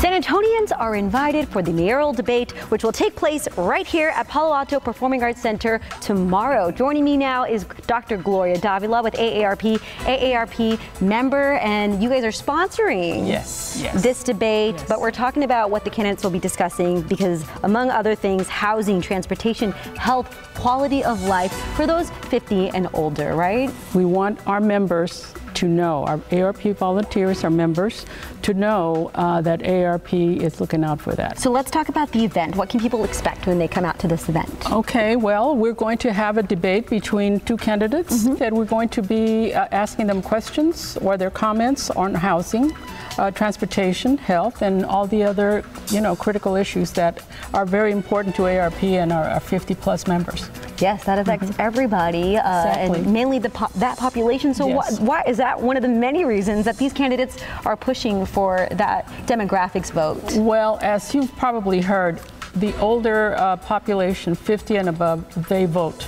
San Antonians are invited for the mayoral debate, which will take place right here at Palo Alto Performing Arts Center tomorrow. Joining me now is Dr. Gloria Davila with AARP, AARP member, and you guys are sponsoring yes, yes. this debate. Yes. But we're talking about what the candidates will be discussing because, among other things, housing, transportation, health, quality of life for those 50 and older, right? We want our members to know, our AARP volunteers, our members, to know uh, that AARP is looking out for that. So let's talk about the event. What can people expect when they come out to this event? Okay, well, we're going to have a debate between two candidates mm -hmm. that we're going to be uh, asking them questions or their comments on housing uh, transportation, health, and all the other, you know, critical issues that are very important to AARP and our, our 50 plus members. Yes, that affects mm -hmm. everybody, uh, exactly. and mainly the po that population. So, yes. why, why is that one of the many reasons that these candidates are pushing for that demographics vote? Well, as you've probably heard, the older uh, population, 50 and above, they vote,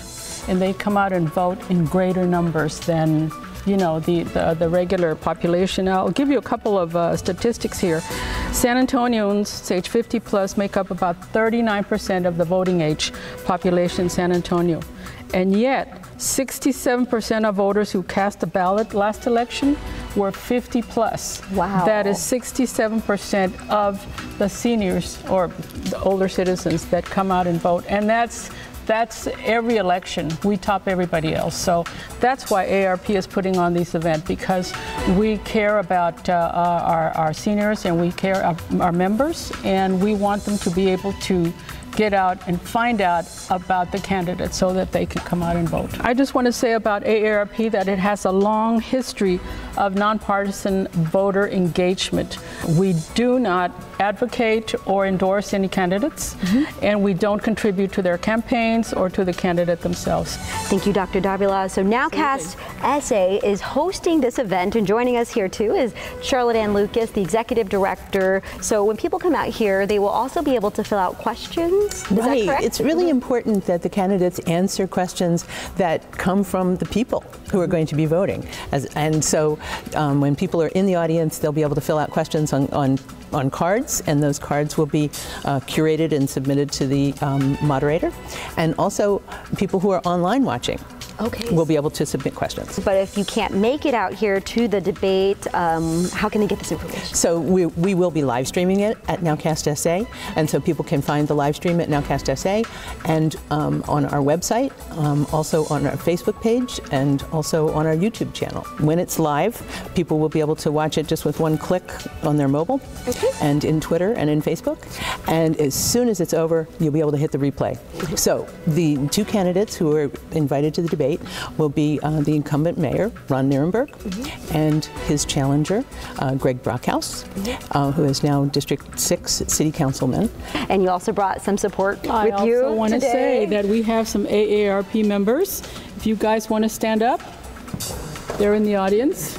and they come out and vote in greater numbers than you know, the, the, the regular population. I'll give you a couple of uh, statistics here. San Antonians, age 50 plus, make up about 39% of the voting age population in San Antonio. And yet, 67% of voters who cast a ballot last election were 50 plus. Wow. That is 67% of the seniors or the older citizens that come out and vote. And that's that's every election. We top everybody else. So that's why AARP is putting on this event because we care about uh, our, our seniors and we care our, our members and we want them to be able to get out and find out about the candidates so that they can come out and vote. I just want to say about AARP that it has a long history of nonpartisan voter engagement. We do not advocate or endorse any candidates, mm -hmm. and we don't contribute to their campaigns or to the candidate themselves. Thank you, Dr. Davila. So Nowcast SA is hosting this event, and joining us here too is Charlotte Ann Lucas, the executive director. So when people come out here, they will also be able to fill out questions is right. It's really important that the candidates answer questions that come from the people who are going to be voting. As, and so um, when people are in the audience, they'll be able to fill out questions on, on on cards, and those cards will be uh, curated and submitted to the um, moderator. And also, people who are online watching Okay. We'll be able to submit questions. But if you can't make it out here to the debate, um, how can they get this information? So we, we will be live streaming it at Nowcast SA, and so people can find the live stream at Nowcast SA and um, on our website, um, also on our Facebook page, and also on our YouTube channel. When it's live, people will be able to watch it just with one click on their mobile, okay. and in Twitter and in Facebook. And as soon as it's over, you'll be able to hit the replay. So the two candidates who are invited to the debate will be uh, the incumbent mayor, Ron Nirenberg, mm -hmm. and his challenger, uh, Greg Brockhouse, mm -hmm. who is now District 6 City Councilman. And you also brought some support I with you I also want to say that we have some AARP members. If you guys want to stand up, they're in the audience.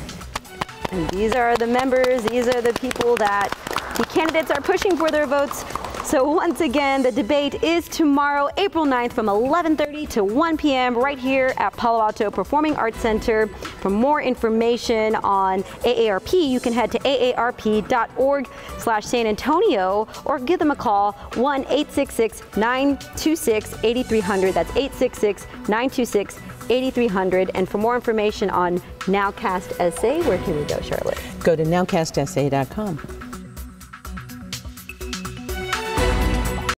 And these are the members, these are the people that the candidates are pushing for their votes so once again, the debate is tomorrow, April 9th from 11.30 to 1 p.m. right here at Palo Alto Performing Arts Center. For more information on AARP, you can head to aarp.org slash San Antonio or give them a call 1-866-926-8300. That's 866-926 8300 and for more information on Nowcast SA, where can we go, Charlotte? Go to nowcastsa.com.